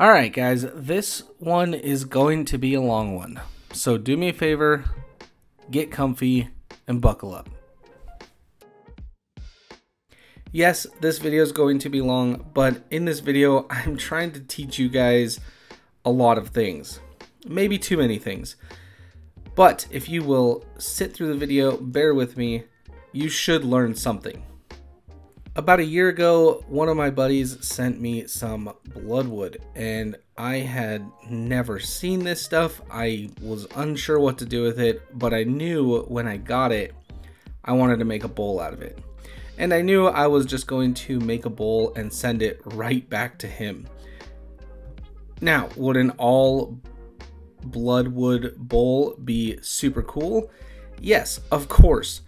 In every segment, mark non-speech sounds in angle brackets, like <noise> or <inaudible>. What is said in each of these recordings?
Alright guys, this one is going to be a long one. So do me a favor, get comfy, and buckle up. Yes, this video is going to be long, but in this video, <laughs> I'm trying to teach you guys a lot of things. Maybe too many things. But if you will sit through the video, bear with me, you should learn something. About a year ago, one of my buddies sent me some bloodwood, and I had never seen this stuff. I was unsure what to do with it, but I knew when I got it, I wanted to make a bowl out of it. And I knew I was just going to make a bowl and send it right back to him. Now, would an all bloodwood bowl be super cool? Yes, of course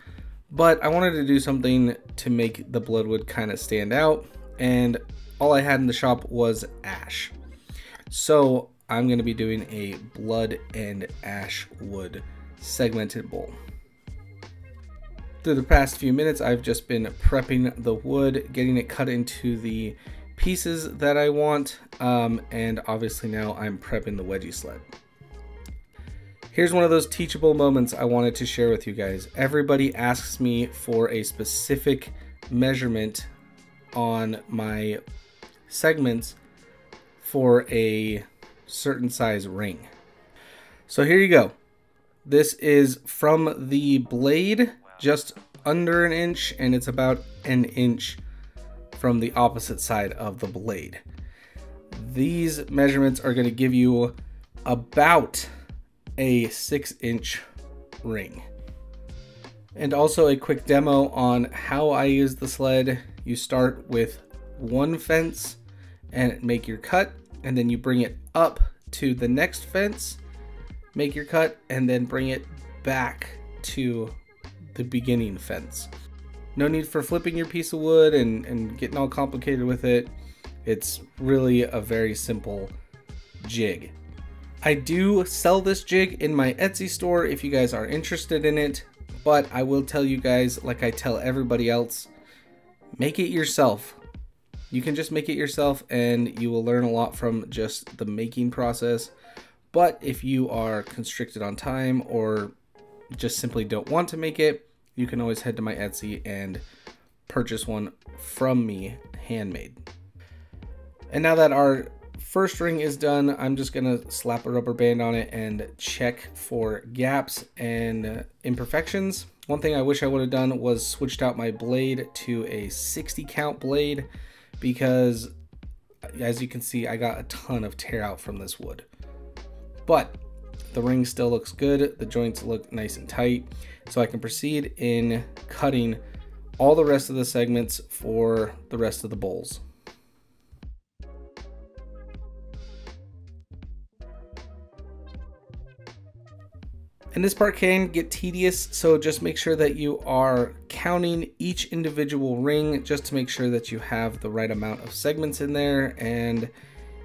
but I wanted to do something to make the Bloodwood kind of stand out, and all I had in the shop was ash. So I'm going to be doing a blood and ash wood segmented bowl. Through the past few minutes, I've just been prepping the wood, getting it cut into the pieces that I want, um, and obviously now I'm prepping the wedgie sled. Here's one of those teachable moments I wanted to share with you guys. Everybody asks me for a specific measurement on my segments for a certain size ring. So here you go. This is from the blade, just under an inch, and it's about an inch from the opposite side of the blade. These measurements are going to give you about a six inch ring. And also a quick demo on how I use the sled. You start with one fence and make your cut, and then you bring it up to the next fence, make your cut, and then bring it back to the beginning fence. No need for flipping your piece of wood and, and getting all complicated with it. It's really a very simple jig. I do sell this jig in my Etsy store if you guys are interested in it, but I will tell you guys, like I tell everybody else, make it yourself. You can just make it yourself and you will learn a lot from just the making process. But if you are constricted on time or just simply don't want to make it, you can always head to my Etsy and purchase one from me handmade. And now that our first ring is done, I'm just gonna slap a rubber band on it and check for gaps and imperfections. One thing I wish I would have done was switched out my blade to a 60 count blade because as you can see, I got a ton of tear out from this wood. But the ring still looks good. The joints look nice and tight. So I can proceed in cutting all the rest of the segments for the rest of the bowls. And this part can get tedious, so just make sure that you are counting each individual ring just to make sure that you have the right amount of segments in there and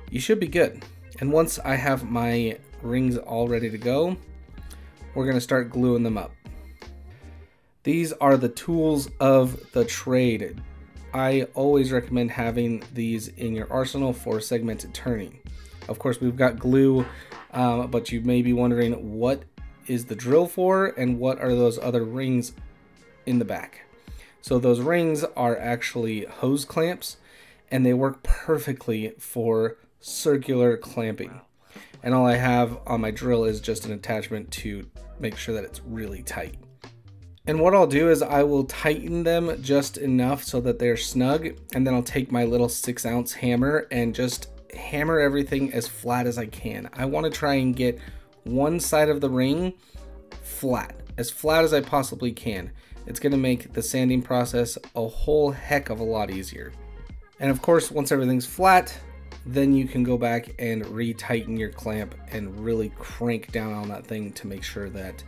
you should be good. And once I have my rings all ready to go, we're gonna start gluing them up. These are the tools of the trade. I always recommend having these in your arsenal for segmented turning. Of course, we've got glue, um, but you may be wondering what is the drill for and what are those other rings in the back. So those rings are actually hose clamps and they work perfectly for circular clamping. And all I have on my drill is just an attachment to make sure that it's really tight. And what I'll do is I will tighten them just enough so that they're snug and then I'll take my little six ounce hammer and just hammer everything as flat as I can. I want to try and get one side of the ring flat, as flat as I possibly can. It's going to make the sanding process a whole heck of a lot easier. And of course, once everything's flat, then you can go back and retighten your clamp and really crank down on that thing to make sure that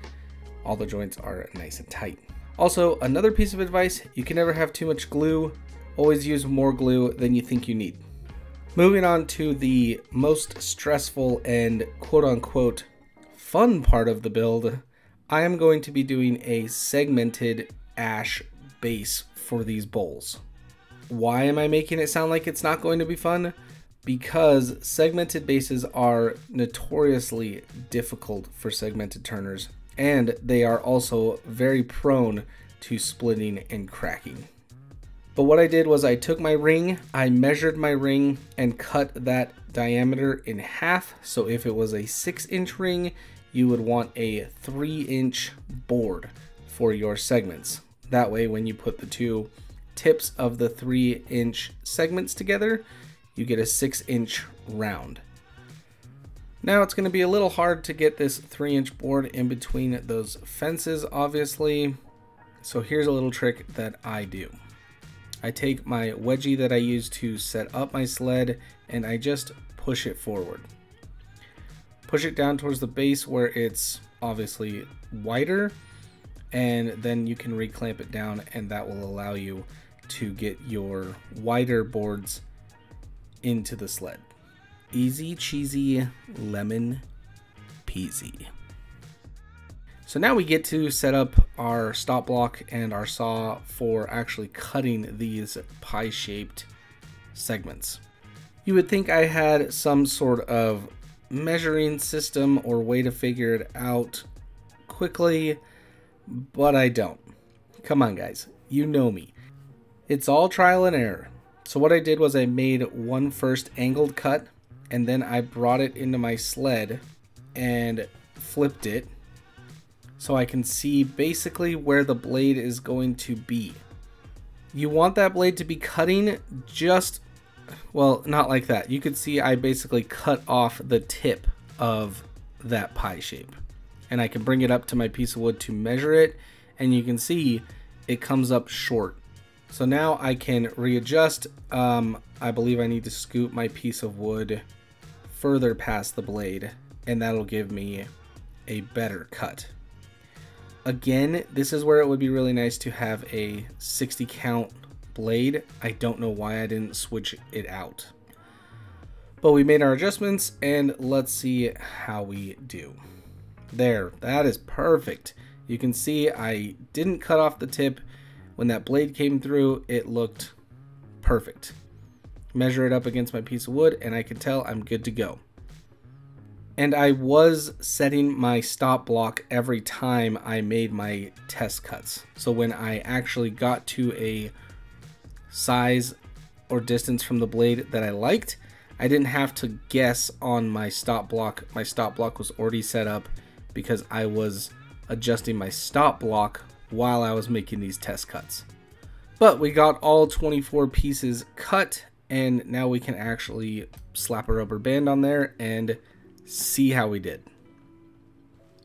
all the joints are nice and tight. Also, another piece of advice, you can never have too much glue. Always use more glue than you think you need. Moving on to the most stressful and quote unquote fun part of the build, I am going to be doing a segmented ash base for these bowls. Why am I making it sound like it's not going to be fun? because segmented bases are notoriously difficult for segmented turners and they are also very prone to splitting and cracking. But what I did was I took my ring, I measured my ring and cut that diameter in half. So if it was a six inch ring, you would want a three inch board for your segments. That way, when you put the two tips of the three inch segments together, you get a six inch round. Now it's going to be a little hard to get this three inch board in between those fences, obviously. So here's a little trick that I do. I take my wedgie that I use to set up my sled and I just push it forward. Push it down towards the base where it's obviously wider and then you can reclamp it down and that will allow you to get your wider boards into the sled. Easy cheesy lemon peasy. So now we get to set up our stop block and our saw for actually cutting these pie shaped segments. You would think I had some sort of measuring system or way to figure it out quickly, but I don't. Come on guys, you know me. It's all trial and error. So what I did was I made one first angled cut and then I brought it into my sled and flipped it so I can see basically where the blade is going to be. You want that blade to be cutting just, well, not like that. You could see I basically cut off the tip of that pie shape. And I can bring it up to my piece of wood to measure it, and you can see it comes up short. So now I can readjust. Um, I believe I need to scoop my piece of wood further past the blade, and that'll give me a better cut. Again, this is where it would be really nice to have a 60 count blade. I don't know why I didn't switch it out. But we made our adjustments and let's see how we do. There, that is perfect. You can see I didn't cut off the tip. When that blade came through, it looked perfect. Measure it up against my piece of wood and I can tell I'm good to go. And I was setting my stop block every time I made my test cuts. So when I actually got to a size or distance from the blade that I liked, I didn't have to guess on my stop block. My stop block was already set up because I was adjusting my stop block while I was making these test cuts. But we got all 24 pieces cut and now we can actually slap a rubber band on there and see how we did.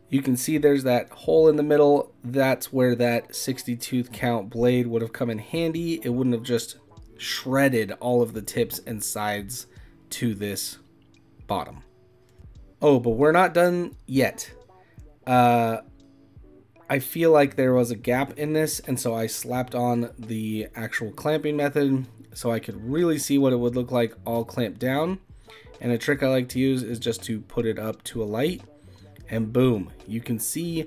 You can see there's that hole in the middle. That's where that 60 tooth count blade would have come in handy. It wouldn't have just shredded all of the tips and sides to this bottom. Oh, but we're not done yet. Uh, I feel like there was a gap in this, and so I slapped on the actual clamping method so I could really see what it would look like all clamped down. And a trick I like to use is just to put it up to a light, and boom, you can see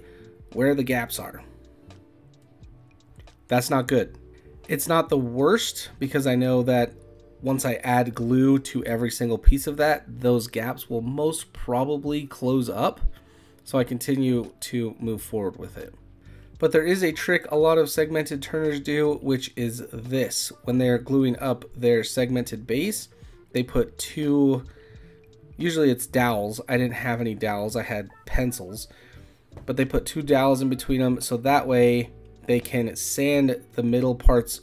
where the gaps are. That's not good. It's not the worst because I know that once I add glue to every single piece of that, those gaps will most probably close up. So I continue to move forward with it. But there is a trick a lot of segmented turners do, which is this. When they're gluing up their segmented base, they put two, usually it's dowels. I didn't have any dowels, I had pencils. But they put two dowels in between them so that way they can sand the middle parts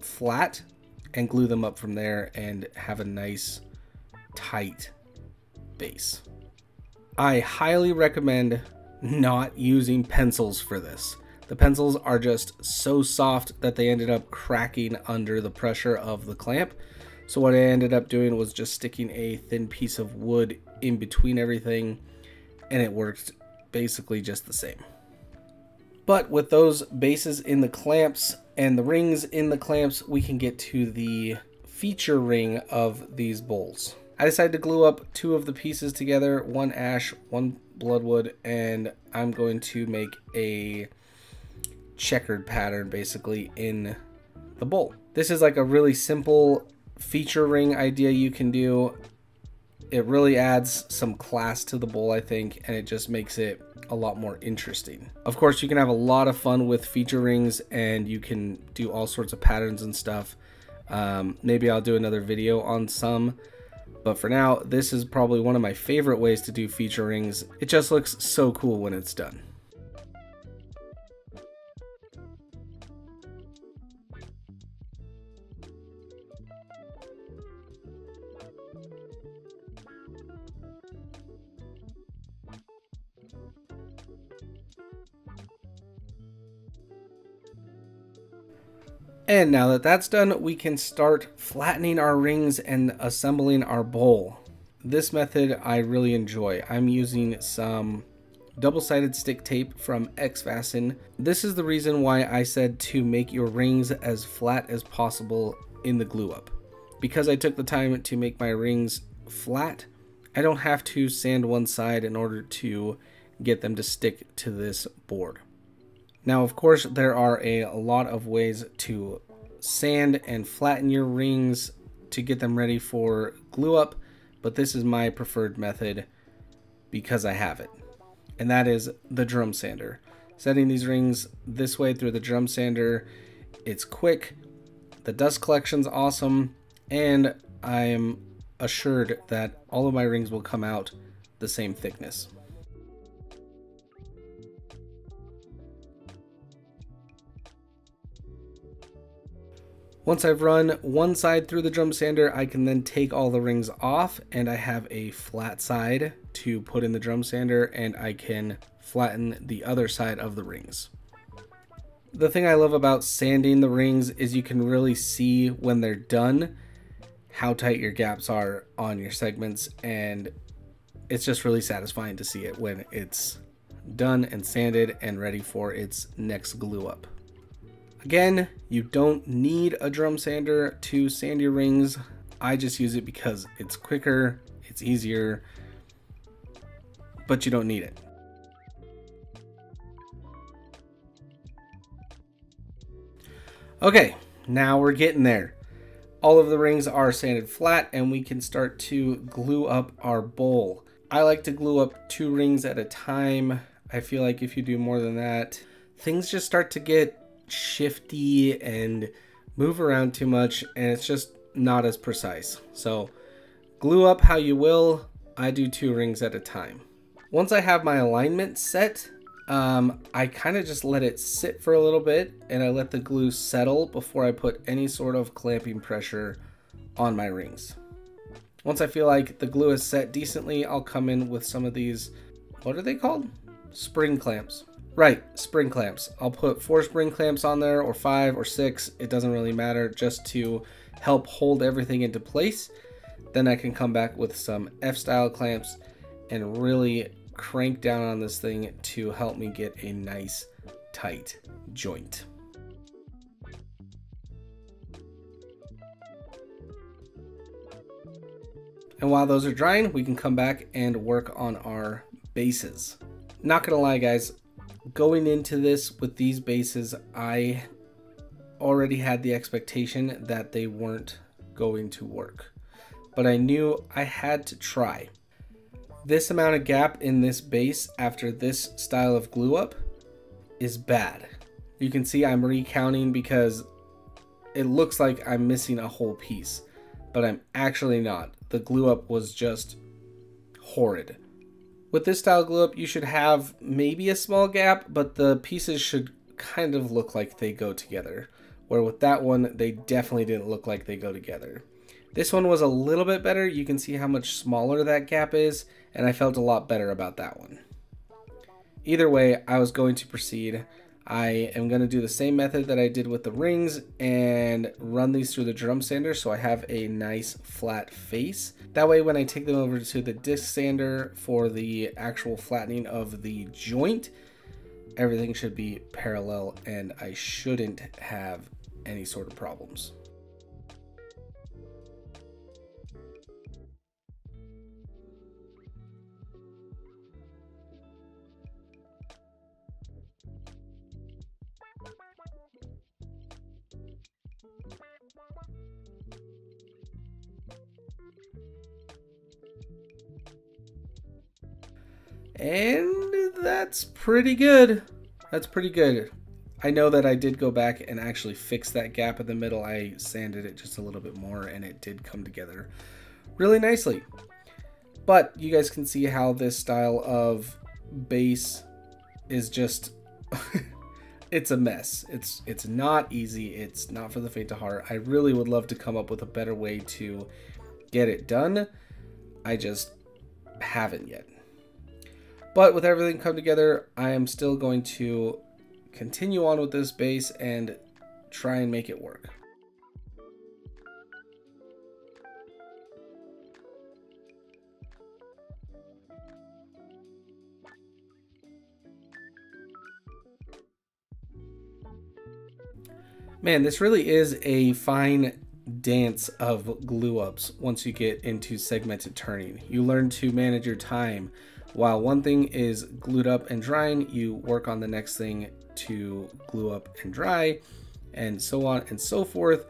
flat and glue them up from there and have a nice tight base. I highly recommend not using pencils for this. The pencils are just so soft that they ended up cracking under the pressure of the clamp. So what I ended up doing was just sticking a thin piece of wood in between everything and it worked basically just the same. But with those bases in the clamps and the rings in the clamps, we can get to the feature ring of these bowls. I decided to glue up two of the pieces together, one ash, one bloodwood, and I'm going to make a checkered pattern basically in the bowl. This is like a really simple feature ring idea you can do. It really adds some class to the bowl, I think, and it just makes it a lot more interesting. Of course, you can have a lot of fun with feature rings and you can do all sorts of patterns and stuff. Um, maybe I'll do another video on some, but for now, this is probably one of my favorite ways to do feature rings. It just looks so cool when it's done. And now that that's done, we can start flattening our rings and assembling our bowl. This method I really enjoy. I'm using some double-sided stick tape from X-Fasten. This is the reason why I said to make your rings as flat as possible in the glue up. Because I took the time to make my rings flat, I don't have to sand one side in order to get them to stick to this board. Now, of course, there are a, lot of ways to sand and flatten your rings to get them ready for glue up, but this is my preferred method because I have it. And that is the drum sander. Setting these rings this way through the drum sander, it's quick, the dust collection's awesome, and I am assured that all of my rings will come out the same thickness. Once I've run one side through the drum sander, I can then take all the rings off and I have a flat side to put in the drum sander and I can flatten the other side of the rings. The thing I love about sanding the rings is you can really see when they're done how tight your gaps are on your segments and it's just really satisfying to see it when it's done and sanded and ready for its next glue up. Again, you don't need a drum sander to sand your rings. I just use it because it's quicker, it's easier, but you don't need it. Okay, now we're getting there. All of the rings are sanded flat and we can start to glue up our bowl. I like to glue up two rings at a time. I feel like if you do more than that, things just start to get shifty and move around too much and it's just not as precise. So glue up how you will. I do two rings at a time. Once I have my alignment set, um, I kind of just let it sit for a little bit and I let the glue settle before I put any sort of clamping pressure on my rings. Once I feel like the glue is set decently, I'll come in with some of these, what are they called? Spring clamps. Right, spring clamps. I'll put four spring clamps on there or five or six. It doesn't really matter just to help hold everything into place. Then I can come back with some F-style clamps and really crank down on this thing to help me get a nice tight joint. And while those are drying, we can come back and work on our bases. Not gonna lie guys, going into this with these bases, I already had the expectation that they weren't going to work. But I knew I had to try. This amount of gap in this base after this style of glue up is bad. You can see I'm recounting because it looks like I'm missing a whole piece, but I'm actually not. The glue up was just horrid. With this style glue up, you should have maybe a small gap, but the pieces should kind of look like they go together. Where with that one, they definitely didn't look like they go together. This one was a little bit better. You can see how much smaller that gap is, and I felt a lot better about that one. Either way, I was going to proceed. I am going to do the same method that I did with the rings and run these through the drum sander so I have a nice flat face. That way when I take them over to the disc sander for the actual flattening of the joint, everything should be parallel and I shouldn't have any sort of problems. And that's pretty good. That's pretty good. I know that I did go back and actually fix that gap in the middle. I sanded it just a little bit more and it did come together really nicely. But you guys can see how this style of base is just <laughs> it's a mess. It's it's not easy. It's not for the faint of heart. I really would love to come up with a better way to get it done. I just haven't yet. But with everything come together, I am still going to continue on with this base and try and make it work. Man, this really is a fine dance of glue ups once you get into segmented turning. You learn to manage your time. While one thing is glued up and drying, you work on the next thing to glue up and dry, and so on and so forth.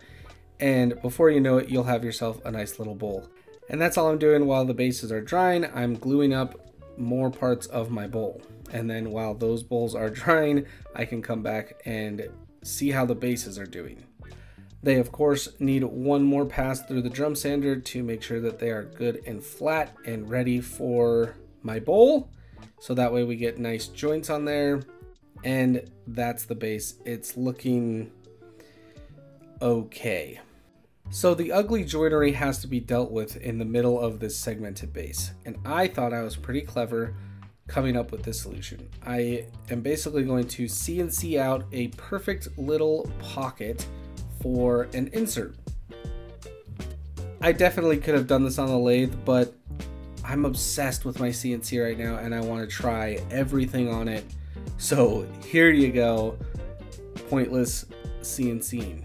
And before you know it, you'll have yourself a nice little bowl. And that's all I'm doing while the bases are drying. I'm gluing up more parts of my bowl. And then while those bowls are <laughs> drying, I can come back and see how the bases are doing. They of course need one more pass through the drum sander to make sure that they are good and flat and ready for my bowl. So that way we get nice joints on there. And that's the base. It's looking okay. So the ugly joinery has to be dealt with in the middle of this segmented base. And I thought I was pretty clever coming up with this solution. I am basically going to CNC out a perfect little pocket for an insert. I definitely could have done this on the lathe, but I'm obsessed with my CNC right now and I want to try everything on it. So here you go, pointless CNC.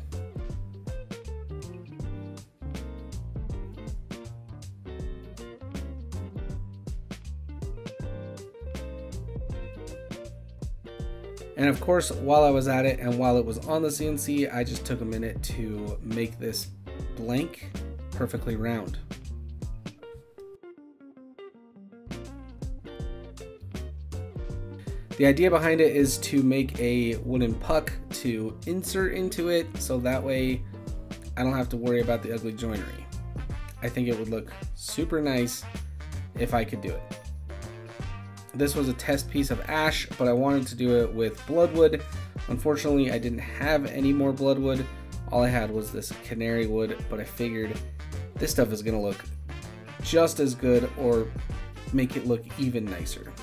And of course, while I was at it and while it was on the CNC, I just took a minute to make this blank perfectly round. The idea behind it is to make a wooden puck to insert into it so that way I don't have to worry about the ugly joinery. I think it would look super nice if I could do it. This was a test piece of ash, but I wanted to do it with bloodwood. Unfortunately, I didn't have any more bloodwood. All I had was this canary wood, but I figured this stuff is gonna look just as good or make it look even nicer.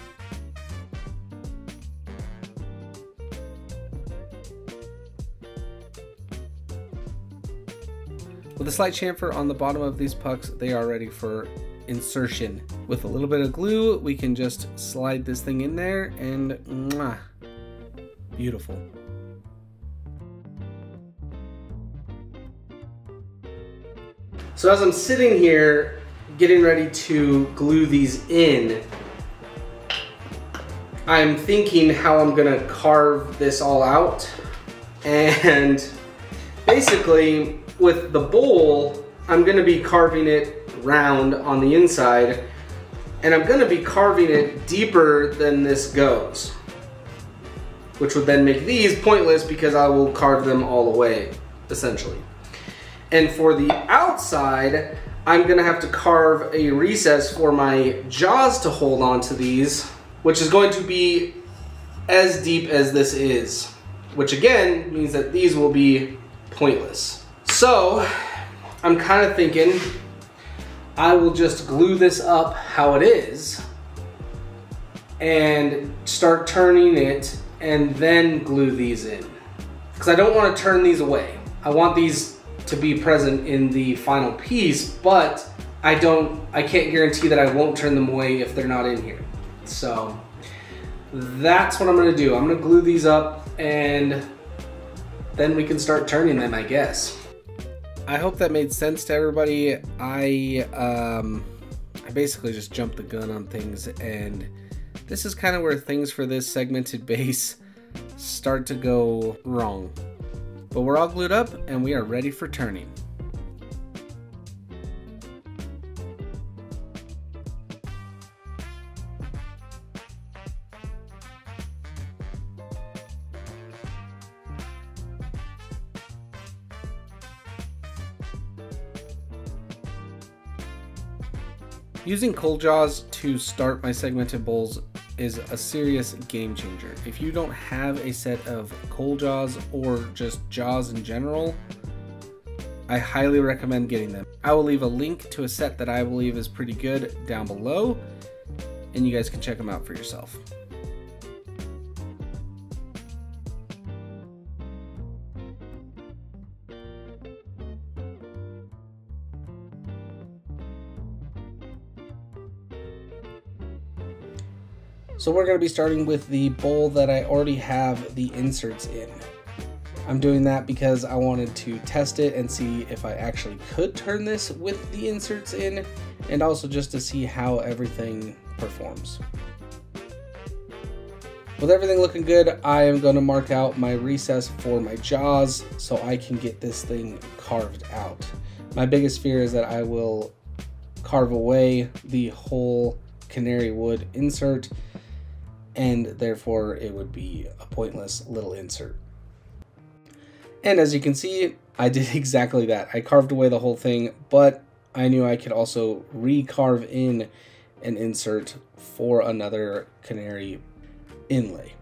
With a slight chamfer on the bottom of these pucks, they are ready for insertion. With a little bit of glue, we can just slide this thing in there and mwah, beautiful. So as I'm sitting here getting ready to glue these in, I'm thinking how I'm gonna carve this all out. And basically with the bowl, I'm gonna be carving it round on the inside and I'm gonna be carving it deeper than this goes which would then make these pointless because I will carve them all away essentially. And for the outside I'm gonna have to carve a recess for my jaws to hold on to these which is going to be as deep as this is which again means that these will be pointless so I'm kind of thinking I will just glue this up how it is and start turning it and then glue these in. Because I don't want to turn these away. I want these to be present in the final piece, but I don't, I can't guarantee that I won't turn them away if they're not in here. So that's what I'm gonna do. I'm gonna glue these up and then we can start turning them, I guess. I hope that made sense to everybody. I um, I basically just jumped the gun on things, and this is kind of where things for this segmented <laughs> base start to go wrong. But we're all glued up, and we are ready for turning. Using cold jaws to start my segmented bowls is a serious game changer. If you don't have a set of cold jaws or just jaws in general, I highly recommend getting them. I will leave a link to a set that I believe is pretty good down below, and you guys can check them out for yourself. So we're going to be starting with the bowl that I already have the inserts in. I'm doing that because I wanted to test it and see if I actually could turn this with the inserts in and also just to see how everything performs. With everything looking good, I am going to mark out my recess for my jaws so I can get this thing carved out. My biggest fear is that I will carve away the whole canary wood insert and therefore it would be a pointless little insert. And as you can see, I did <laughs> exactly that. I carved away the whole thing, but I knew I could also recarve in an insert for another canary inlay.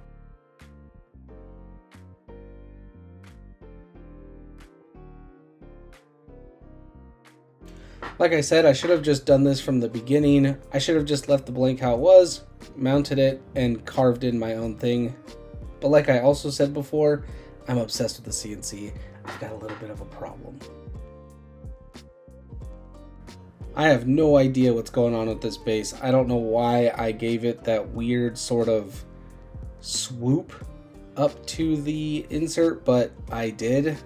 Like I said, I should have just done this from the beginning. I should have just left the blank how it was, mounted it, and carved in my own thing. But like I also said before, I'm obsessed with the CNC. I've got a little bit of a problem. I have no idea what's going on with this base. I don't know why I gave it that weird sort of swoop up to the insert, but I did,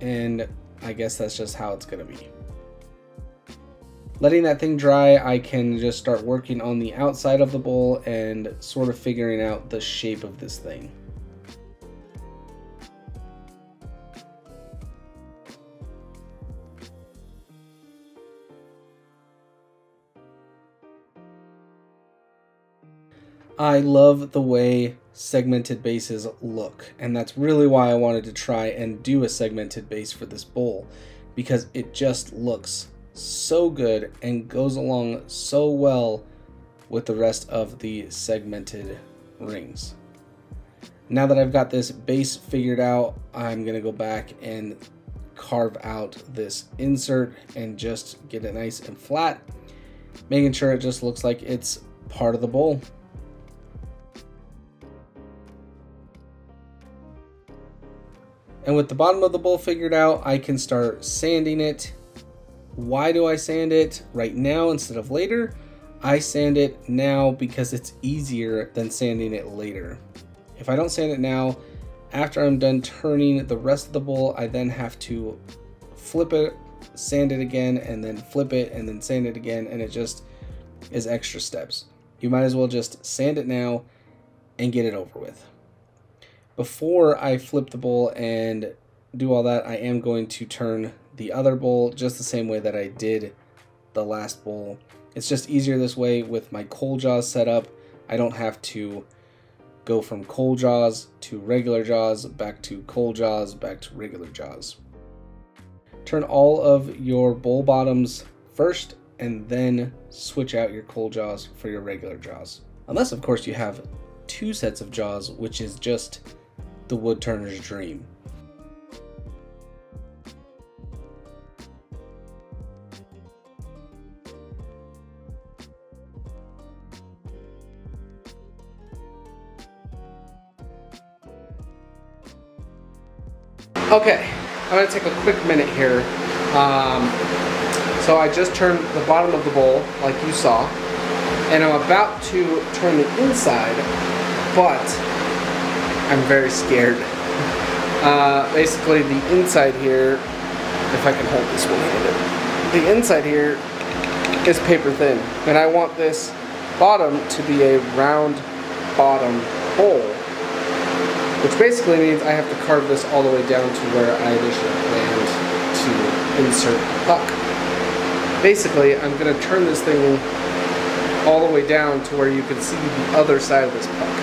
and I guess that's just how it's to be. Letting that thing dry, I can just start working on the outside of the bowl and sort of figuring out the shape of this thing. I love the way segmented bases look, and that's really why I wanted to try and do a segmented base for this bowl, because it just looks so good and goes along so well with the rest of the segmented rings. Now that I've got this base figured out, I'm to go back and carve out this insert and just get it nice and flat, making sure it just looks like it's part of the bowl. And with the bottom of the bowl figured out, I can start sanding it why do I sand it right now instead of later? I sand it now because it's easier than sanding it later. If I don't sand it now, after I'm done turning the rest of the bowl, I then have to flip it, sand it again, and then flip it, and then sand it again, and it just is extra steps. You might as well just sand it now and get it over with. Before I flip the bowl and do all that, I am going to turn the other bowl just the same way that I did the last bowl. It's just easier this way with my cold jaws set up. I don't have to go from cold jaws to regular jaws, back to cold jaws, back to regular jaws. Turn all of your bowl bottoms first and then switch out your cold jaws for your regular jaws. Unless of course you have two sets of jaws, which is just the wood turner's dream. Okay, I'm gonna take a quick minute here. Um, so I just turned the bottom of the bowl, like you saw, and I'm about to turn the inside, but I'm very scared. <laughs> Uh, basically, the inside here, if I can hold this one handed, the inside here is paper thin, and I want this bottom to be a round bottom bowl which basically means I have to carve this all the way down to where I initially planned to insert the puck. Basically, I'm going to turn this thing all the way down to where you can see the other side of this puck.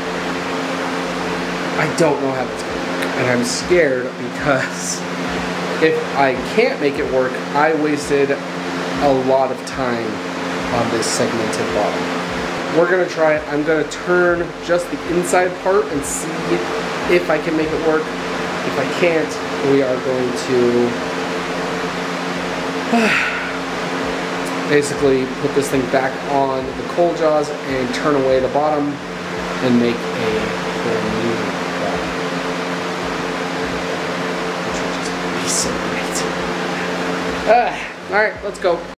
I don't know how that's going to work, and I'm scared because <laughs> if I can't make it work, I wasted a lot of time on this segmented bottom. We're gonna try it. I'm gonna turn just the inside part and see if I can make it work. If I can't, we are going to <sighs> basically put this thing back on the cold jaws and turn away the bottom and make a brand new. Ah, <sighs> all right, let's go.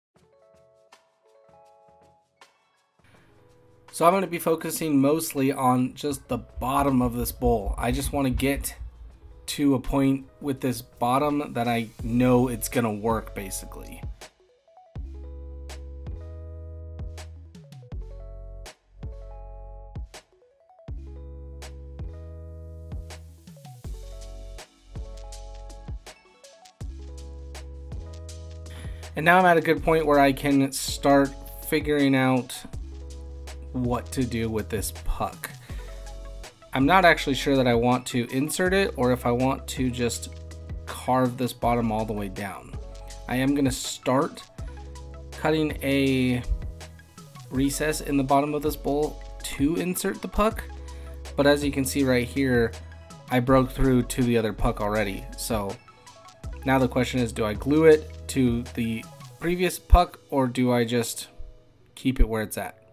So I'm going to be focusing mostly on just the bottom of this bowl. I just want to get to a point with this bottom that I know it's going to work basically. And now I'm at a good point where I can start figuring out what to do with this puck. I'm not actually sure that I want to insert it or if I want to just carve this bottom all the way down. I am going to start cutting a recess in the bottom of this bowl to insert the puck. But as you can see right here, I broke through to the other puck already. So now the question is, do I glue it to the previous puck or do I just keep it where it's at?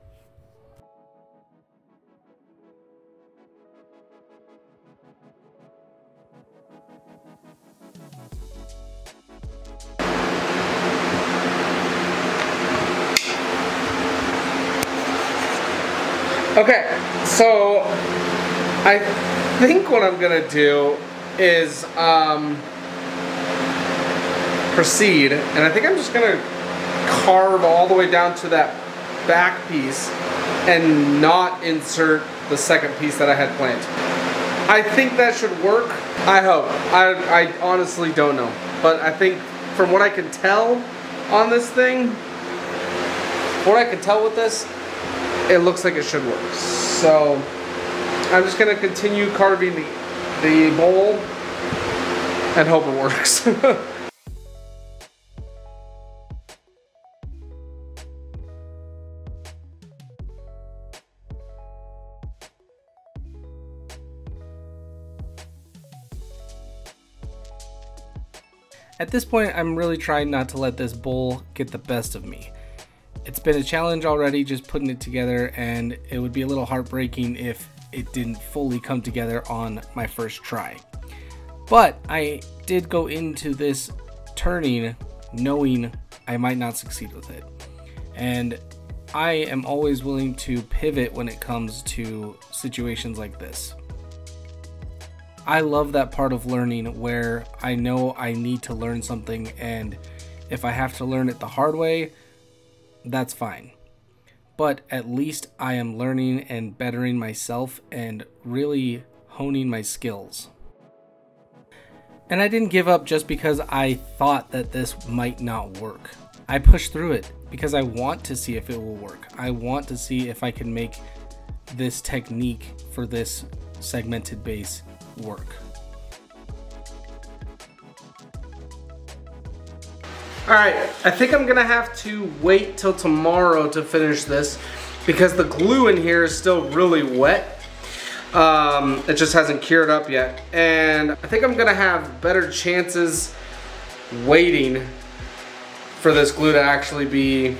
Okay, so I think what I'm gonna do is um, proceed, and I think I'm just gonna carve all the way down to that back piece and not insert the second piece that I had planned. I think that should work. I hope. I, I honestly don't know. But I think from what I can tell on this thing, what I can tell with this, it looks like it should work. So I'm just gonna continue carving the, the bowl and hope it works. <laughs> At this point, I'm really trying not to let this bowl get the best of me. It's been a challenge already just putting it together and it would be a little heartbreaking if it didn't fully come together on my first try. But I did go into this turning knowing I might not succeed with it. And I am always willing to pivot when it comes to situations like this. I love that part of learning where I know I need to learn something, and if I have to learn it the hard way, that's fine. But at least I am learning and bettering myself and really honing my skills. And I didn't give up just because I thought that this might not work. I pushed through it because I want to see if it will work. I want to see if I can make this technique for this segmented base work. Alright, I think I'm gonna have to wait till tomorrow to finish this because the glue in here is still really wet. Um, it just hasn't cured up yet. And I think I'm gonna have better chances waiting for this glue to actually be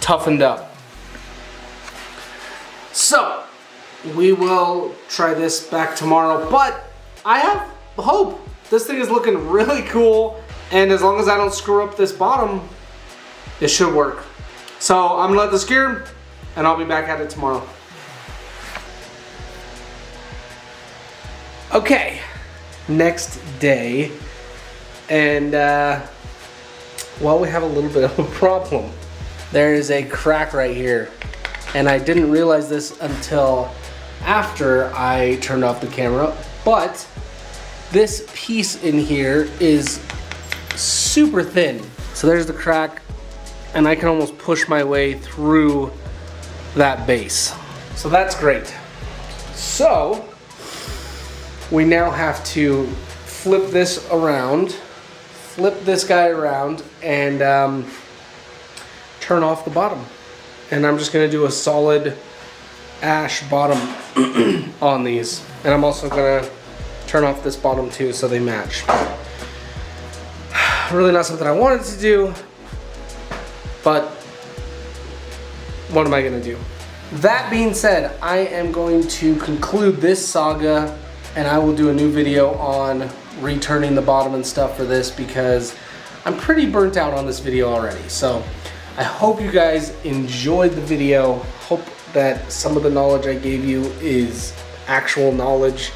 toughened up. So, we will try this back tomorrow, but I have hope. This thing is looking really cool. And as long as I don't screw up this bottom, it should work. So I'm gonna let this cure and I'll be back at it tomorrow. Okay, next day. And uh, well, we have a little bit of a <laughs> problem. There is a crack right here. And I didn't realize this until after I turned off the camera, but this piece in here is super thin. So there's the crack and I can almost push my way through that base. So that's great. So we now have to flip this around, flip this guy around and um, turn off the bottom. and I'm just gonna do a solid ash bottom <clears throat> on these. And I'm also gonna turn off this bottom too so they match. Really not something I wanted to do, but what am I gonna do? That being said, I am going to conclude this saga and I will do a new video on returning the bottom and stuff for this because I'm pretty burnt out on this video already. So I hope you guys enjoyed the video. Hope that some of the knowledge I gave you is actual knowledge.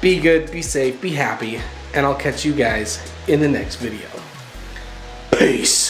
Be good, be safe, be happy, and I'll catch you guys in the next video. Peace.